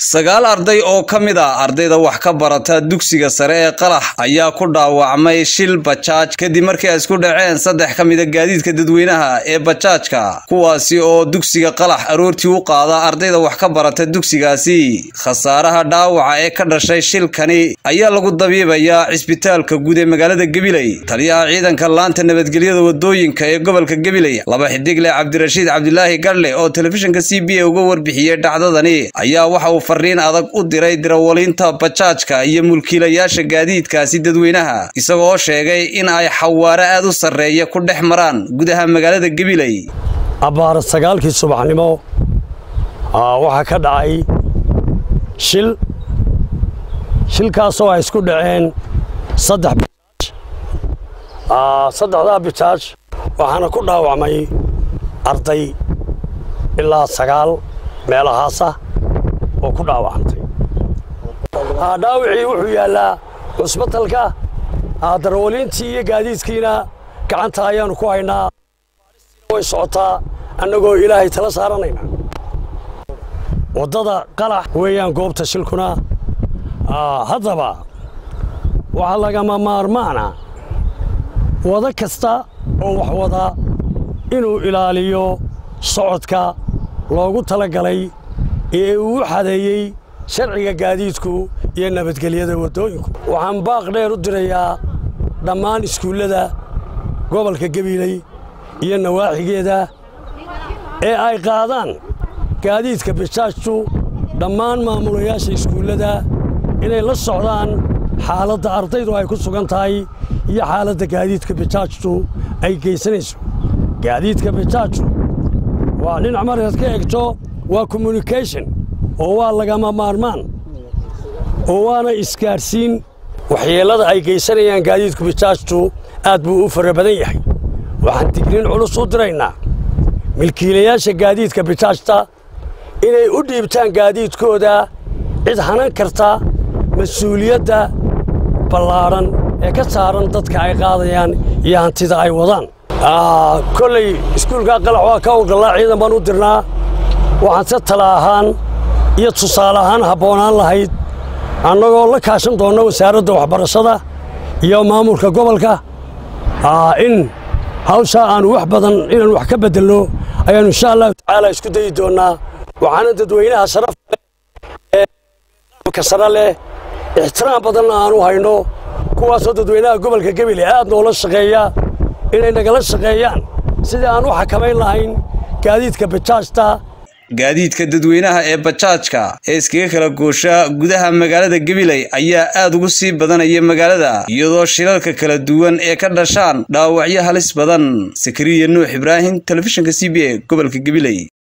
sagaal arday oo ka mid ah ardayda wax ka barata dugsiga sare ee qalax ayaa ku dhaawacmay shil bajaaj kadib markii ay isku dhaceen saddex ka mida gaadiidka dadweynaha ee bajaajka kuwaasi oo dugsiga qalax aroortii u qaada ardayda wax ka barata dugsigaasi. Khasaaraha dhaawaca ee ka dhashay shilkani ayaa lagu dabiibayaa cisbitaalka guud ee magaalada gabiley taliyaha ciidanka laanta nabadgelyada waddooyinka ee gobolka gabiley laba xidigle cabdirashiid cabdilaahi gadhle oo telefishinka c b a uga warbixiyey dhacdadani ayaa waxa uu fariin adag u diray dirawaliinta bajaajka iyo mulkiilayaasha gaadiidkaasi dadweynaha isagoo sheegay in ay xawaare aad u sarreeya ku dhex maraan gudaha magaalada gabiley abbaara sagaalkii subaxnimo waxaa ka dhacay shil shilkaasoo ay isku dhaceen saddex bijaaj saddexdaa bijaaj waxaana ku dhaawacmay arday ilaa sagaal meelahaasa oo ku dhaawacantay dhaawicii wuxuu yaallaa cusbatalka. Darawaliintii iyo gaadiidkiina gacanta ayaannu ku haynaa. Way socotaa annagoo ilaahay tala saaranayna. Waddada qalax weeyaan goobta shilkuna. Haddaba waxaa lagama maarmaana wado kasta oo wax wada inuu ilaaliyo socodka loogu talagalay ee uu u xadeeyey sharciga gaadiidku iyo nabadgelyada waddooyinku. Waxaan baaq dheer u dirayaa dhammaan iskuullada gobolka gabiley iyo nawaaxigeeda ee ay qaadaan gaadiidka bijaajtu dhammaan maamulayaasha iskuullada inay la socdaan xaaladda ardaydu ay ku sugan tahay iyo xaaladda gaadiidka bijaajtu ay geysanayso. Gaadiidka bijaajtu waa dhinac markaad ka egto waa communication oo waa lagama maarmaan oo waana isgaadhsiin waxyeellada ay geysanayaan gaadiidku bijaajtu aad buu u fara badan yahay. Waxaan digniin culus u diraynaa milkiilayaasha gaadiidka bijaajta inay u dhiibtaan gaadiidkooda cid hanan karta mas'uuliyadda ballaadhan ee ka saaran dadka ay qaadayaan iyo hantida ay wadaan. Kolley iskuulkaa qalax waa ka howlgallaa ciidan baan u dirnaa waxaan se tala ahaan iyo tusaale ahaan habboonaan lahayd. Annagoo la kaashan doonna wasaaradda waxbarashada iyo maamulka gobolka in hawshaa aanu wax badan inaan wax ka beddelno ayaannu insha allahu tacaala isku dayi doonnaa waxaana dadweynaha sharafta ee ka sare leh ixtiraam badanna aanu hayno kuwaasoo dadweynaha gobolka gebile aad noola shaqeeya inay nagala shaqeeyaan. Sidii aan u xakamayn lahayn gaadiidka bajaajta gaadiidka dadweynaha ee bajaajka ee iskaga kala goosha gudaha magaalada gabiley ayaa aad ugu sii badanaya magaalada iyadoo shilalka kala duwan ee ka dhashaan dhaawacyo halis badan. Sakariya nuux ibraahim telefishinka c b a gobolka gabiley